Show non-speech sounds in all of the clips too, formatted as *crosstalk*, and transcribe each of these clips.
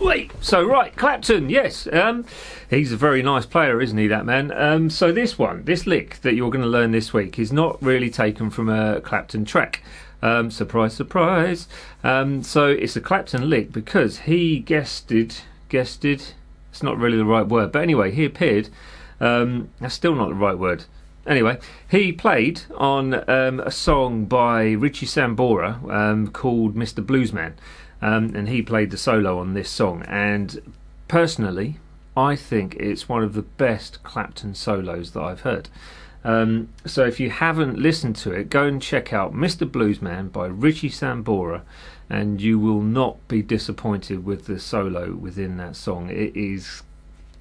Wait, so right, Clapton, yes, um, he's a very nice player, isn't he? That man. Um, so this one, this lick that you're going to learn this week, is not really taken from a Clapton track. Um, surprise, surprise. Um, so it's a Clapton lick because he guested, guested. It's not really the right word, but anyway, he appeared. Um, that's still not the right word. Anyway, he played on um, a song by Richie Sambora um, called Mr. Bluesman, um, and he played the solo on this song. And personally, I think it's one of the best Clapton solos that I've heard. Um, so if you haven't listened to it, go and check out Mr. Bluesman by Richie Sambora, and you will not be disappointed with the solo within that song. It is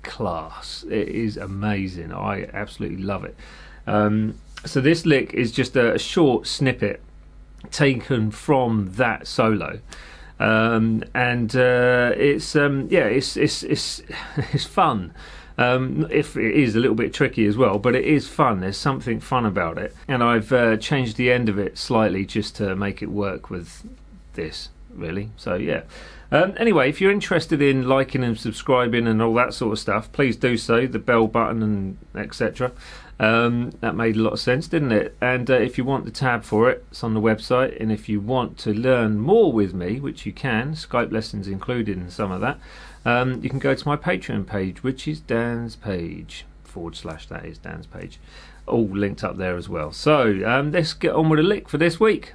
class. It is amazing. I absolutely love it. Um, so this lick is just a, short snippet taken from that solo. Um, and uh, it's um, yeah, it's it's it's *laughs* it's fun. Um, if it is a little bit tricky as well, but it is fun. There's something fun about it, and I've uh, changed the end of it slightly just to make it work with this. Really, so yeah. Um, anyway, if you're interested in liking and subscribing and all that sort of stuff, please do so. The bell button and etc. Um, that made a lot of sense, didn't it? And uh, if you want the tab for it, it's on the website. And if you want to learn more with me, which you can, Skype lessons included in some of that, um, you can go to my Patreon page, which is Dan's page forward slash that is Dan's page. All linked up there as well. So um, let's get on with the lick for this week.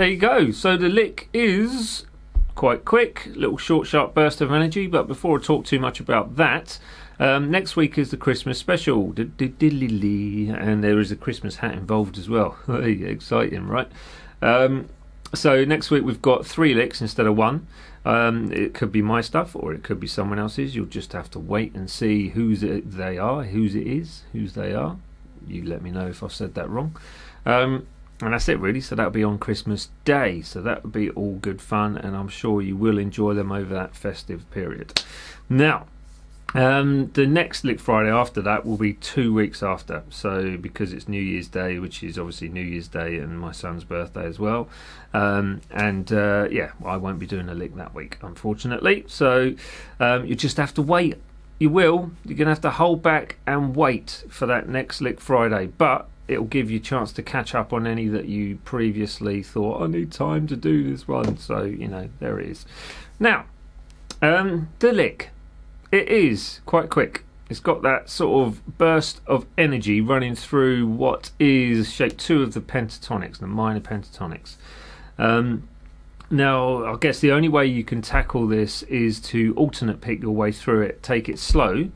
There you go. So the lick is quite quick, little short, sharp burst of energy. But before I talk too much about that, um, next week is the Christmas special, and there is a Christmas hat involved as well. *laughs* Exciting, right? Um, so next week we've got three licks instead of one. Um, it could be my stuff or it could be someone else's. You'll just have to wait and see whose they are, whose it is, whose they are. You let me know if I've said that wrong. And that's it really. So that'll be on christmas day. So that will be all good fun and i'm sure you will enjoy them over that festive period. Now um, the next lick friday after that will be two weeks after. So because it's new year's day which is obviously new year's day and my son's birthday as well. Um, and uh, yeah i won't be doing a lick that week unfortunately. So um, you just have to wait. You will. You're going to have to hold back and wait for that next lick friday. But it'll give you a chance to catch up on any that you previously thought I need time to do this one. So you know there it is. Now, um, the lick, it is quite quick. It's got that sort of burst of energy running through what is shape two of the pentatonics, the minor pentatonics. Um, now, I guess the only way you can tackle this is to alternate pick your way through it, take it slow,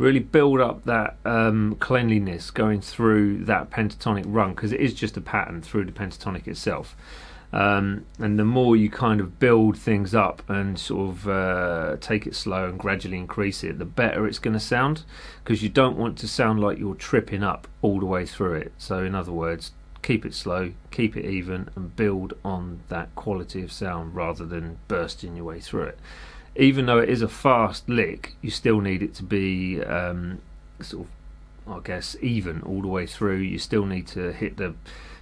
really build up that um, cleanliness going through that pentatonic run because it is just a pattern through the pentatonic itself. Um, and the more you kind of build things up and sort of uh, take it slow and gradually increase it, the better it's going to sound because you don't want to sound like you're tripping up all the way through it. So, in other words, keep it slow, keep it even, and build on that quality of sound rather than bursting your way through it even though it is a fast lick, you still need it to be um, sort of, I guess, even all the way through. You still need to hit the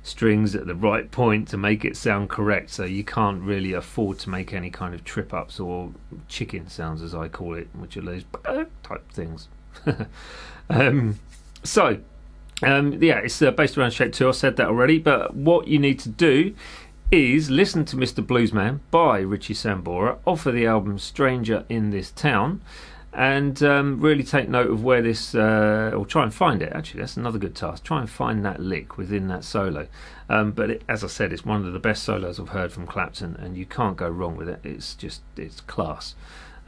strings at the right point to make it sound correct. So you can't really afford to make any kind of trip ups or chicken sounds, as I call it, which are those *laughs* type things. *laughs* um, so. Um, yeah, it's uh, based around Shape 2. I said that already. But what you need to do is listen to Mr. Bluesman by Richie Sambora off of the album Stranger in This Town and um, really take note of where this, uh, or try and find it. Actually, that's another good task. Try and find that lick within that solo. Um, but it, as I said, it's one of the best solos I've heard from Clapton, and you can't go wrong with it. It's just it's class.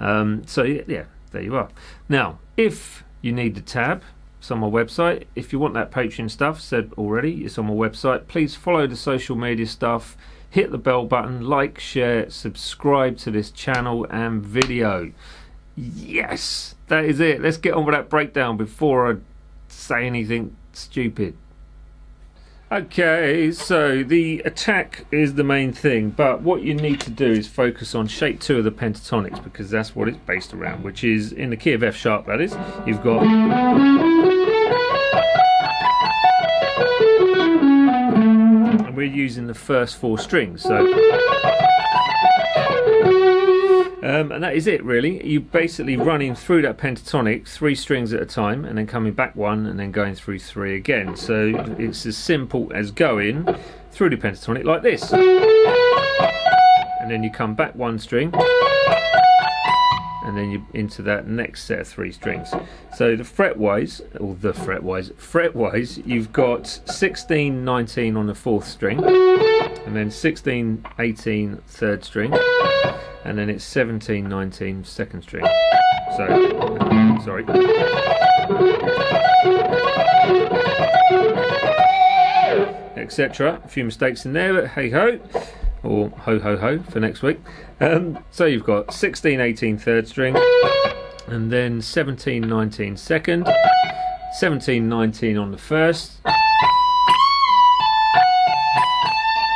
Um, so yeah, there you are. Now, if you need the tab, it's on my website. If you want that Patreon stuff, said already, it's on my website. Please follow the social media stuff, hit the bell button, like, share, subscribe to this channel and video. Yes, that is it. Let's get on with that breakdown before I say anything stupid. Okay, so the attack is the main thing, but what you need to do is focus on shape two of the pentatonics because that's what it's based around, which is in the key of F sharp, that is. You've got. And we're using the first four strings, so. Um, and that is it, really. You're basically running through that pentatonic three strings at a time, and then coming back one, and then going through three again. So it's as simple as going through the pentatonic like this. And then you come back one string, into that next set of three strings. So the fretwise, or the fretwise, fretwise, you've got 16, 19 on the fourth string, and then 16, 18, third string and then it's 17, 19, second string. So, sorry. Etc. A few mistakes in there, but hey ho, or ho ho ho for next week. Um, so you've got 16, 18, third string, and then 17, 19, second, 17, 19 on the first.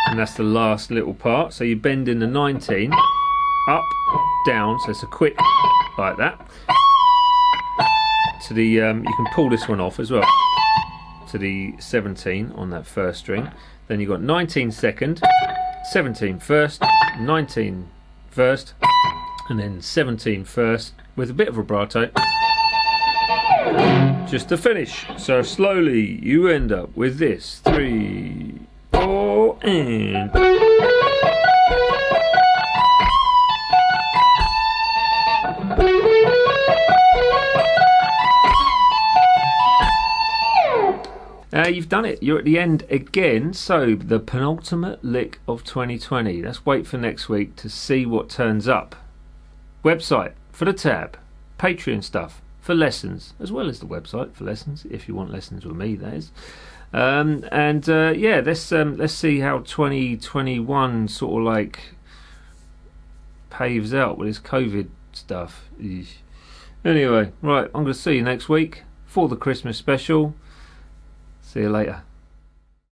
And that's the last little part. So you bend in the 19 up, down, so it's a quick like that. To the, um, you can pull this one off as well. To the 17 on that first string. Then you've got 19 second, 17 first, 19 first, and then 17 first with a bit of vibrato. Just to finish. So slowly you end up with this. Three, four, and. Uh, you've done it. You're at the end again. So, the penultimate lick of 2020. Let's wait for next week to see what turns up. Website for the tab, Patreon stuff for lessons, as well as the website for lessons, if you want lessons with me, that is. Um, and uh, yeah, let's um, let's see how 2021 sort of like paves out with this COVID stuff. Eesh. Anyway, right, I'm going to see you next week for the Christmas special. See you later.